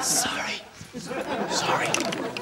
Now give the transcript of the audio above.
Sorry. Sorry.